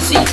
see